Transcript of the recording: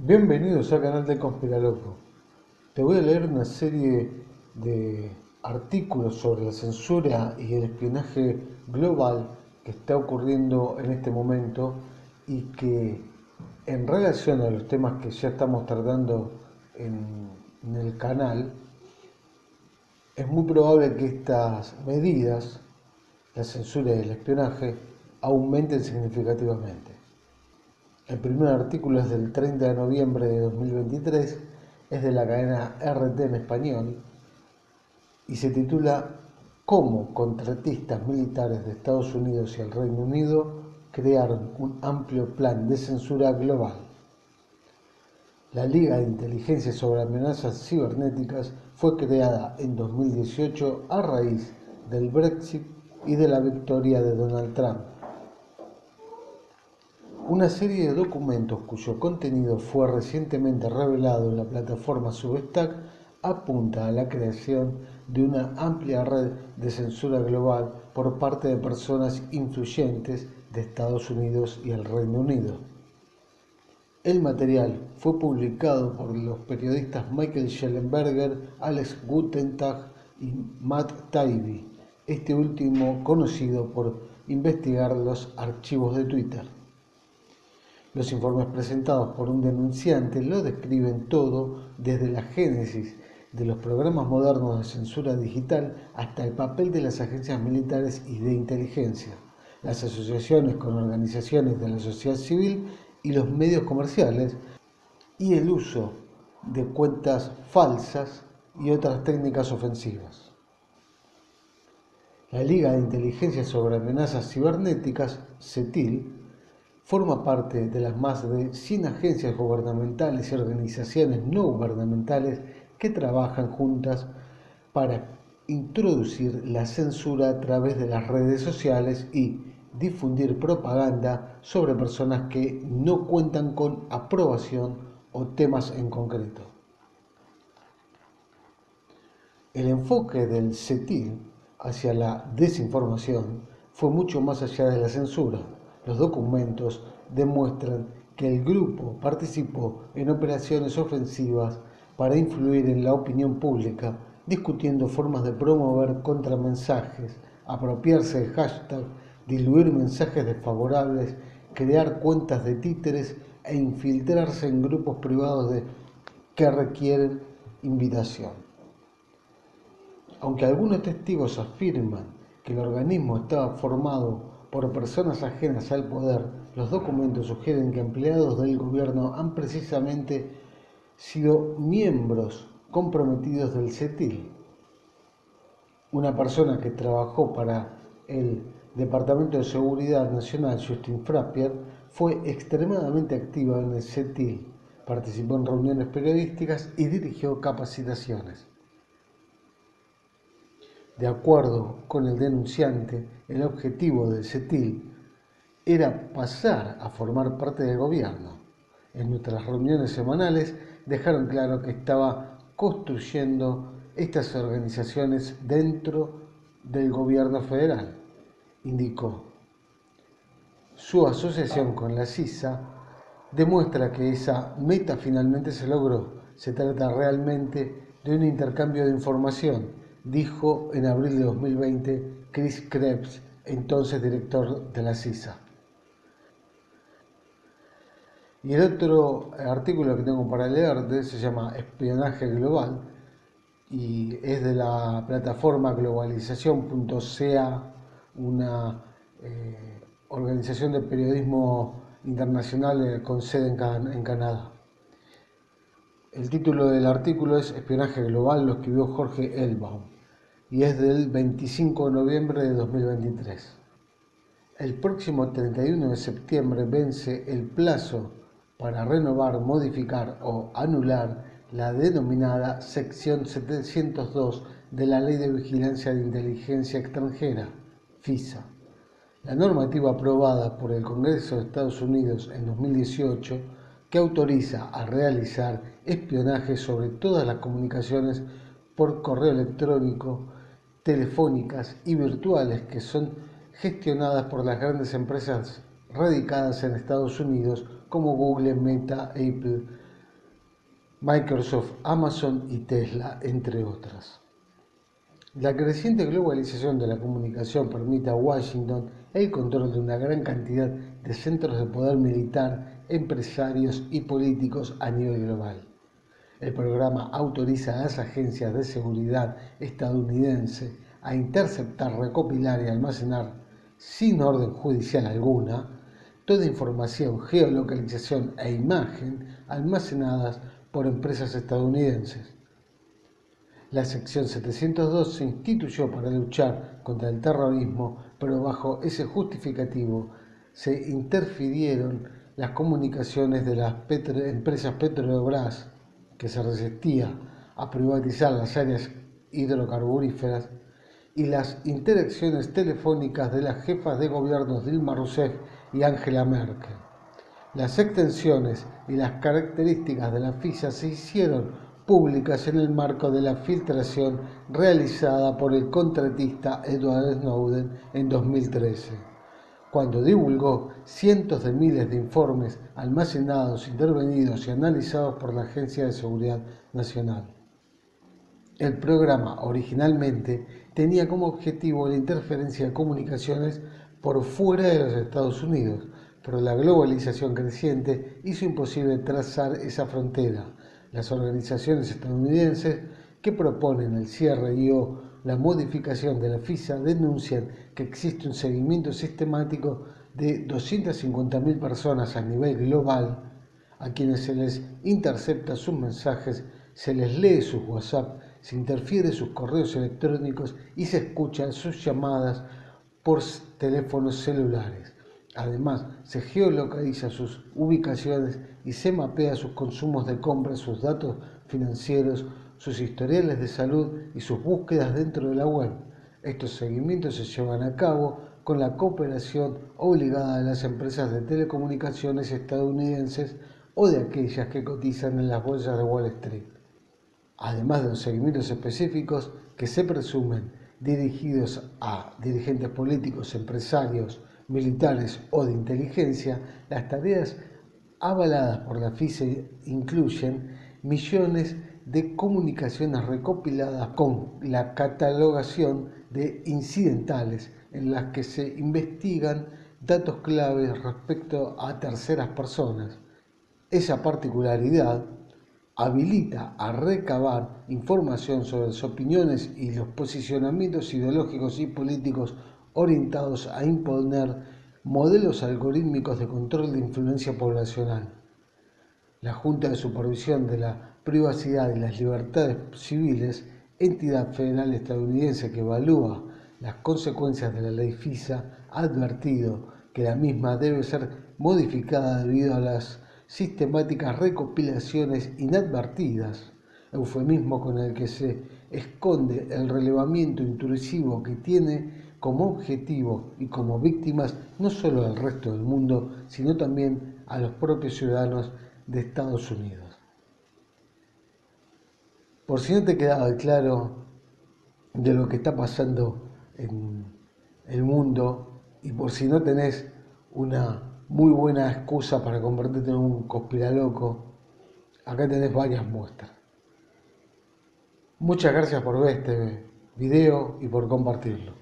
Bienvenidos al canal de Conspiraloco. Te voy a leer una serie de artículos sobre la censura y el espionaje global que está ocurriendo en este momento y que en relación a los temas que ya estamos tratando en, en el canal, es muy probable que estas medidas, la censura y el espionaje, aumenten significativamente. El primer artículo es del 30 de noviembre de 2023, es de la cadena RT en español y se titula Cómo contratistas militares de Estados Unidos y el Reino Unido crearon un amplio plan de censura global. La Liga de Inteligencia sobre Amenazas Cibernéticas fue creada en 2018 a raíz del Brexit y de la victoria de Donald Trump. Una serie de documentos cuyo contenido fue recientemente revelado en la plataforma Substack apunta a la creación de una amplia red de censura global por parte de personas influyentes de Estados Unidos y el Reino Unido. El material fue publicado por los periodistas Michael Schellenberger, Alex Gutentag y Matt Taibbi, este último conocido por investigar los archivos de Twitter. Los informes presentados por un denunciante lo describen todo desde la génesis de los programas modernos de censura digital hasta el papel de las agencias militares y de inteligencia, las asociaciones con organizaciones de la sociedad civil y los medios comerciales y el uso de cuentas falsas y otras técnicas ofensivas. La Liga de Inteligencia sobre Amenazas Cibernéticas, CETIL, forma parte de las más de 100 agencias gubernamentales y organizaciones no gubernamentales que trabajan juntas para introducir la censura a través de las redes sociales y difundir propaganda sobre personas que no cuentan con aprobación o temas en concreto. El enfoque del CETIL hacia la desinformación fue mucho más allá de la censura. Los documentos demuestran que el grupo participó en operaciones ofensivas para influir en la opinión pública, discutiendo formas de promover contramensajes, apropiarse de hashtags, diluir mensajes desfavorables, crear cuentas de títeres e infiltrarse en grupos privados de, que requieren invitación. Aunque algunos testigos afirman que el organismo estaba formado por personas ajenas al poder, los documentos sugieren que empleados del gobierno han precisamente sido miembros comprometidos del CETIL. Una persona que trabajó para el Departamento de Seguridad Nacional, Justin Frappier, fue extremadamente activa en el CETIL, participó en reuniones periodísticas y dirigió capacitaciones. De acuerdo con el denunciante, el objetivo del CETIL era pasar a formar parte del gobierno. En nuestras reuniones semanales dejaron claro que estaba construyendo estas organizaciones dentro del gobierno federal, indicó. Su asociación con la CISA demuestra que esa meta finalmente se logró. Se trata realmente de un intercambio de información, dijo en abril de 2020 Chris Krebs, entonces director de la CISA. Y el otro artículo que tengo para leerte se llama Espionaje Global y es de la plataforma globalización.ca, una eh, organización de periodismo internacional eh, con sede en, en Canadá. El título del artículo es Espionaje Global, lo escribió Jorge Elbaum y es del 25 de noviembre de 2023. El próximo 31 de septiembre vence el plazo para renovar, modificar o anular la denominada sección 702 de la Ley de Vigilancia de Inteligencia Extranjera, FISA. La normativa aprobada por el Congreso de Estados Unidos en 2018 que autoriza a realizar espionaje sobre todas las comunicaciones por correo electrónico, telefónicas y virtuales que son gestionadas por las grandes empresas radicadas en Estados Unidos como Google, Meta, Apple, Microsoft, Amazon y Tesla, entre otras. La creciente globalización de la comunicación permite a Washington el control de una gran cantidad de centros de poder militar, empresarios y políticos a nivel global. El programa autoriza a las agencias de seguridad estadounidense a interceptar, recopilar y almacenar, sin orden judicial alguna, toda información, geolocalización e imagen almacenadas por empresas estadounidenses. La sección 702 se instituyó para luchar contra el terrorismo, pero bajo ese justificativo se interfirieron las comunicaciones de las empresas Petrobras, que se resistía a privatizar las áreas hidrocarburíferas, y las interacciones telefónicas de las jefas de gobierno Dilma Rousseff y Angela Merkel. Las extensiones y las características de la FISA se hicieron públicas en el marco de la filtración realizada por el contratista Edward Snowden en 2013, cuando divulgó cientos de miles de informes almacenados, intervenidos y analizados por la Agencia de Seguridad Nacional. El programa originalmente tenía como objetivo la interferencia de comunicaciones por fuera de los Estados Unidos, pero la globalización creciente hizo imposible trazar esa frontera las organizaciones estadounidenses que proponen el cierre y o la modificación de la FISA denuncian que existe un seguimiento sistemático de 250.000 personas a nivel global a quienes se les intercepta sus mensajes, se les lee sus WhatsApp, se interfiere sus correos electrónicos y se escuchan sus llamadas por teléfonos celulares. Además, se geolocaliza sus ubicaciones y se mapea sus consumos de compra, sus datos financieros, sus historiales de salud y sus búsquedas dentro de la web. Estos seguimientos se llevan a cabo con la cooperación obligada de las empresas de telecomunicaciones estadounidenses o de aquellas que cotizan en las bolsas de Wall Street. Además de los seguimientos específicos que se presumen dirigidos a dirigentes políticos, empresarios, militares o de inteligencia, las tareas avaladas por la FISE incluyen millones de comunicaciones recopiladas con la catalogación de incidentales en las que se investigan datos claves respecto a terceras personas. Esa particularidad habilita a recabar información sobre las opiniones y los posicionamientos ideológicos y políticos orientados a imponer modelos algorítmicos de control de influencia poblacional. La Junta de Supervisión de la Privacidad y las Libertades Civiles, entidad federal estadounidense que evalúa las consecuencias de la ley FISA, ha advertido que la misma debe ser modificada debido a las sistemáticas recopilaciones inadvertidas, eufemismo con el que se esconde el relevamiento intrusivo que tiene como objetivo y como víctimas no solo al resto del mundo, sino también a los propios ciudadanos de Estados Unidos. Por si no te quedaba claro de lo que está pasando en el mundo y por si no tenés una muy buena excusa para convertirte en un conspiraloco, acá tenés varias muestras. Muchas gracias por ver este video y por compartirlo.